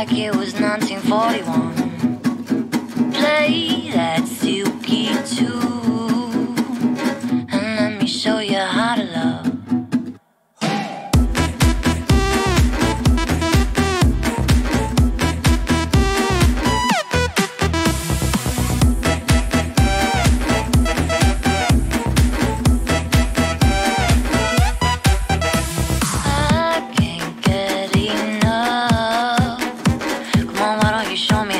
like it was 1941. Play that silky tune, and let me show you how. you show me